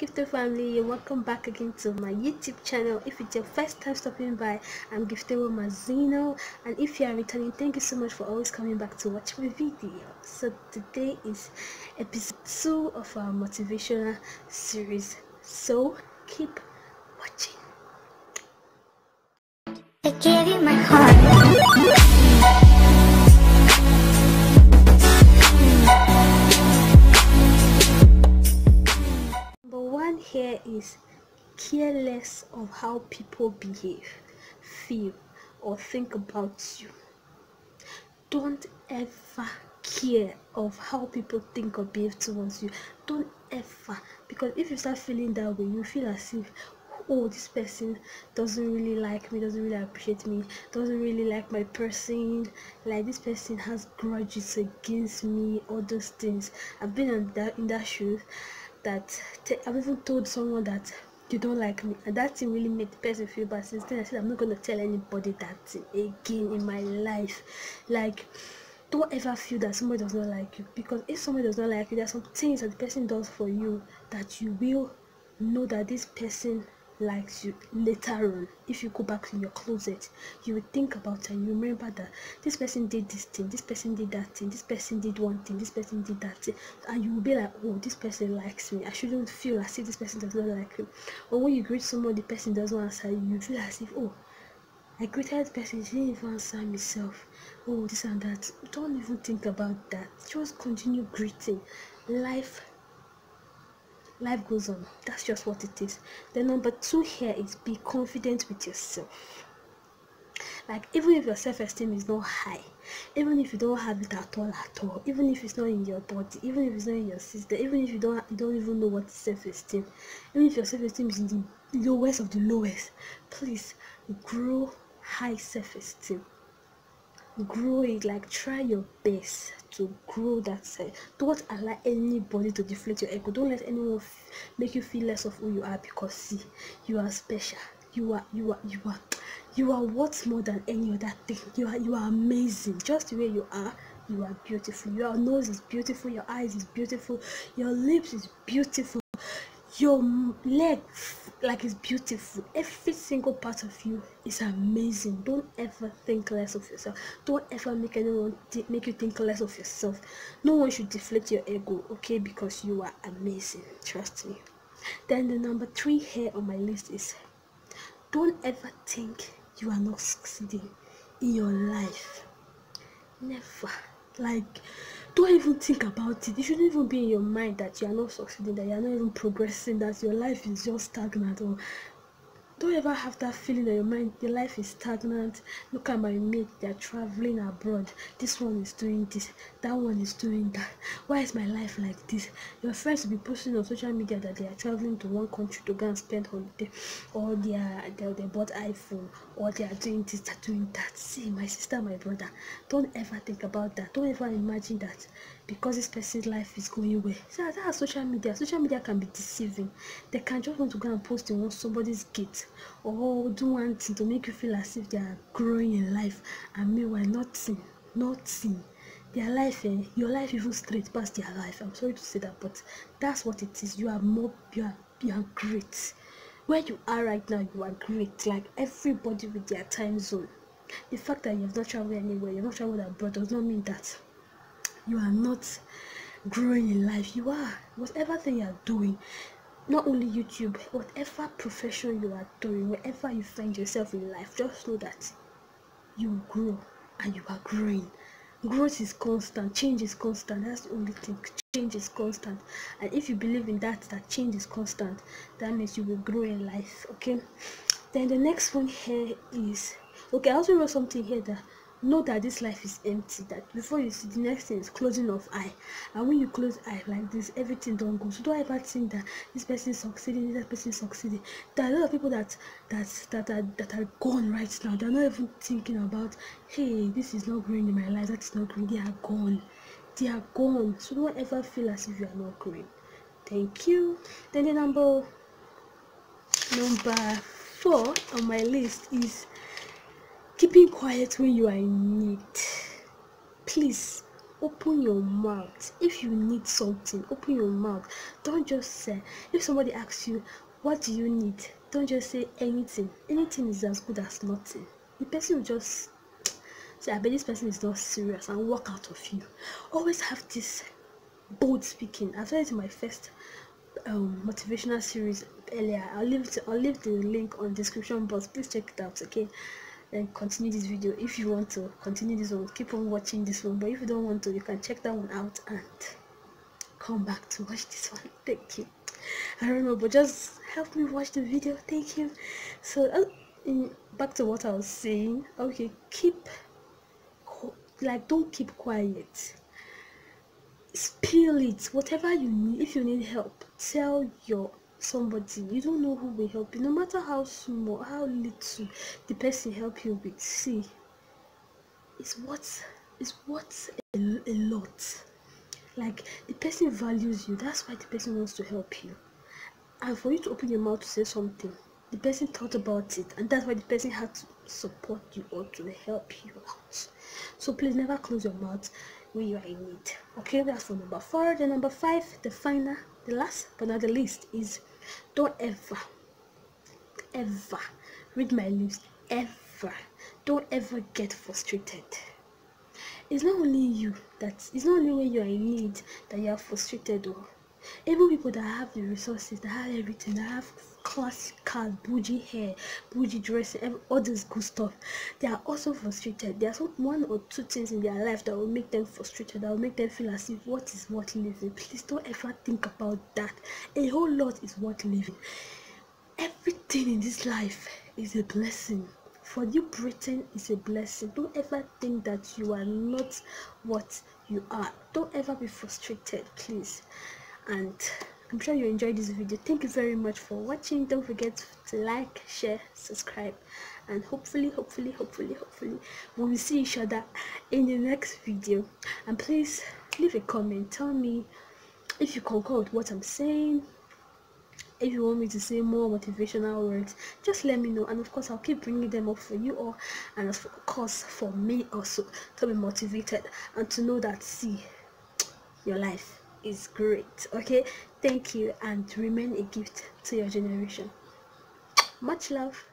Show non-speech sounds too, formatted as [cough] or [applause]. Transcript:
gifted family welcome back again to my youtube channel. If it's your first time stopping by i'm Gift Ewomazino and if you are returning thank you so much for always coming back to watch my video. So today is episode 2 of our motivational series. So keep watching. I gave you my heart. Is careless of how people behave, feel, or think about you. Don't ever care of how people think or behave towards you. Don't ever, because if you start feeling that way, you feel as if oh this person doesn't really like me doesn't really appreciate me doesn't really like my person like this person has grudges against me all those things i've been in that in that shoes that I've even told someone that you don't like me, and that thing really made the person feel bad. Since then, I said I'm not gonna tell anybody that again in my life. Like, don't ever feel that somebody does not like you because if somebody does not like you, there are some things that the person does for you that you will know that this person likes you later on if you go back to your closet you will think about and you remember that this person did this thing this person did that thing this person did one thing this person did that thing and you will be like oh this person likes me i shouldn't feel as if this person does not like me or when you greet someone the person doesn't answer you you feel as if oh I greeted the person, she didn't even answer myself. Oh, this and that. Don't even think about that. Just continue greeting. Life life goes on. That's just what it is. The number two here is be confident with yourself. Like even if your self-esteem is not high even if you don't have it at all at all even if it's not in your body even if it's not in your system even if you don't you don't even know what self-esteem even if your self-esteem is in the lowest of the lowest please grow high self-esteem grow it like try your best to grow that side. Don't allow anybody to deflate your ego. Don't let anyone f- make you feel less of who you are because see you are special. You are you are you are you are worth more than any other thing. You are you are amazing. Just the way you are you are beautiful. Your nose is beautiful. Your eyes is beautiful. Your lips is beautiful your m- leg like is beautiful. Every single part of you is amazing. Don't ever think less of yourself. Don't ever make anyone make you think less of yourself. No one should deflate your ego okay because you are amazing. Trust me. Then the number three here on my list is don't ever think you are not succeeding in your life. Never like don't even think about it. It shouldn't even be in your mind that you are not succeeding that you are not even progressing that your life is just stagnant or don't ever have that feeling that your mind your life is stagnant. Look at my mate they're traveling abroad. This one is doing this that one is doing that. Why is my life like this? Your friends will be posting on social media that they are traveling to one country to go and spend holiday or they are they, they bought iphone or they are doing this they're doing that. See my sister my brother don't ever think about that. Don't ever imagine that because this person's life is going well. See that that's social media social media can be deceiving. They can just want to go and post in somebody's gate or do one thing to make you feel as if they are growing in life. And meanwhile nothing nothing. Their life eh, your life even straight past their life. I'm sorry to say that but that's what it is. You are more you are you are great. Where you are right now you are great. Like everybody with their time zone. The fact that you have not traveled anywhere you've not traveled abroad does not mean that you are not growing in life. You are. Whatever thing you are doing not only youtube whatever profession you are doing wherever you find yourself in life just know that you grow and you are growing. Growth is constant change is constant that's the only thing. Change is constant. And if you believe in that that change is constant that means you will grow in life okay? Then the next one here is okay i also wrote something here that know that this life is empty that before you see the next thing is closing of eye. And when you close eye like this everything don't go. So don't ever think that this person is succeeding this person is succeeding. There are a lot of people that that that are that are gone right now. They're not even thinking about hey this is not growing in my life that is not growing. They are gone. They are gone. So don't ever feel as if you are not growing. Thank you. Then the number number four on my list is keeping quiet when you are in need. Please open your mouth. If you need something open your mouth. Don't just say if somebody asks you what do you need? Don't just say anything. Anything is as good as nothing. The person will just [tsk] say i bet this person is not serious and walk out of you. Always have this bold speaking. I've said it in my first um, motivational series earlier. I'll leave it, i'll leave the link on description box. Please check it out okay and continue this video if you want to continue this one. Keep on watching this one but if you don't want to you can check that one out and come back to watch this one. [laughs] Thank you. I don't know but just help me watch the video. Thank you. So uh, in, back to what i was saying. Okay keep like don't keep quiet. Spill it. Whatever you need if you need help tell your somebody you don't know who will help you. No matter how small how little the person help you with see it's what it's what a, a lot. Like the person values you that's why the person wants to help you. And for you to open your mouth to say something the person thought about it and that's why the person had to support you or to help you out. So please never close your mouth when you are in need okay? That's for number four. The number five the final the last but not the least is don't ever ever read my lips ever. Don't ever get frustrated. It's not only you that it's not only when you are in need that you are frustrated or even people that have the resources that have everything that have classic cars bougie hair bougie dressing all this good stuff. They are also frustrated. There are one or two things in their life that will make them frustrated that will make them feel as if what is worth living. Please don't ever think about that. A whole lot is worth living. Everything in this life is a blessing. For you britain is a blessing. Don't ever think that you are not what you are. Don't ever be frustrated please. And i'm sure you enjoyed this video. Thank you very much for watching. Don't forget to like share subscribe and hopefully hopefully hopefully hopefully we will see each other in the next video. And please leave a comment. Tell me if you concur with what i'm saying if you want me to say more motivational words just let me know. And of course i'll keep bringing them up for you all and of course for me also to be motivated and to know that see your life is great okay? Thank you and remain a gift to your generation. Much love